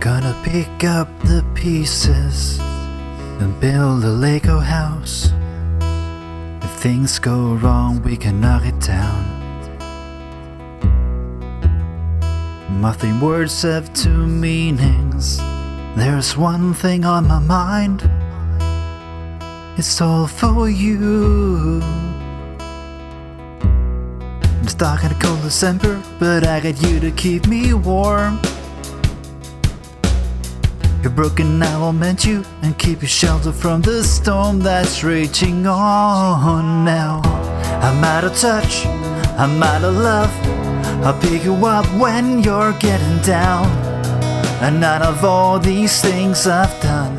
Gonna pick up the pieces and build a Lego house. If things go wrong, we can knock it down. My three words have two meanings. There's one thing on my mind. It's all for you. It's dark and cold December, but I got you to keep me warm. Your broken now, I will mend you and keep you sheltered from the storm that's raging on now. I'm out of touch, I'm out of love. I'll pick you up when you're getting down. And out of all these things I've done,